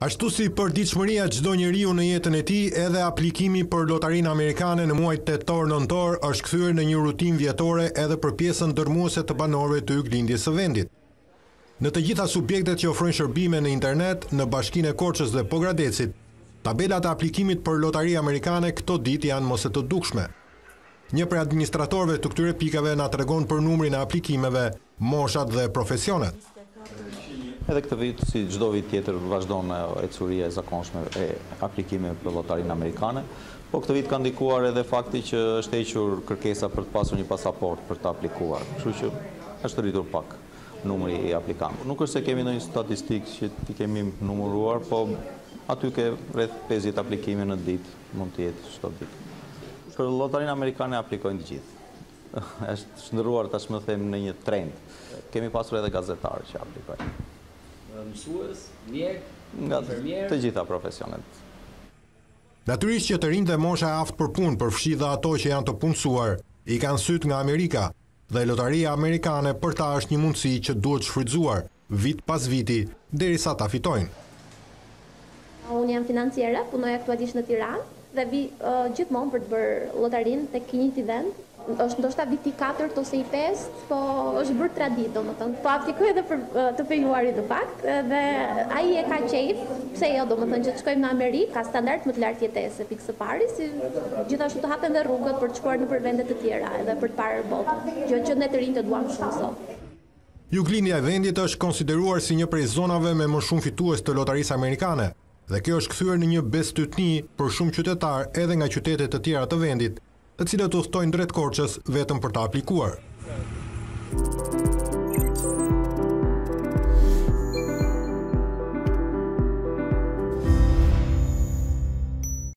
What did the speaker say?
Ashtu si përditshmëria çdo njeriu në jetën e tij, edhe aplikimi për lotarinë amerikane në muajt tetor, nëntor është kthyer në një rutinë vjetore edhe për pjesën dërmuese të banorëve të juglindjes së vendit. Në të gjitha subjektet që ofrojnë shërbime në internet, në bashkinë e Korçës dhe Pogradecit, tabelat e aplikimit për lotari amerikane këto ditë janë më se të dukshme. Një prej administratorëve të këtyre pikave na tregon për numrin e aplikimeve, Moshat dhe profesionet. Edhe këtë vit, si çdo vit tjetër, vazhdon ajo ecuria e zakonshme e aplikimeve për Llotarinë Amerikane, po këtë vit ka ndikuar edhe fakti që është hequr kërkesa për të pasur një pasaportë për të aplikuar, kështu që është rritur pak numri i aplikantëve. Nuk është se kemi ndonjë statistikë që t'i kemi numëruar, po aty te rreth pesëdhjetë aplikime në ditë, mund të jetë çdo ditë. Për Llotarinë Amerikane aplikojnë të gjithë. Është shndërruar tashmë themi në një trend. Kemi pasur edhe gazetarë që aplikojnë. Mësues, mjekë, infermierë. Të gjitha profesionet. Natyrisht që të rinjtë dhe mosha e aftë për punë, përfshi dhe ato që janë të punësuar, i kanë sytë nga Amerika, dhe lotaria amerikane për ta është një mundësi që duhet shfrytëzuar, vit pas viti, derisa ta fitojnë. Unë jam financiere, punoj aktualisht në Tiranë dhe vij gjithmonë për të bërë llotarinë tek i njëjti vend. Është ndoshta viti i katërt ose i pestë, po është bërë traditë, domethënë. Po aplikoj edhe prej të fejuarit në fakt dhe ai e ka qejf, pse jo, domethënë që të shkojmë në Amerikë, ka standard më të lartë jetese pikë së pari, si gjithashtu të hapen dhe rrugët për të shkuar nëpër vende të tjera edhe për të parë botën, gjë që ne të rinjtë e duam shumë sot. Juglindja e vendit është konsideruar si një prej zonave me më shumë fitues të lotarisë amerikane dhe kjo është kthyer në një bestytni për shumë qytetarë edhe nga qytete të tjera të vendit, të cilët udhëtojnë drejt Korçës vetëm për të aplikuar.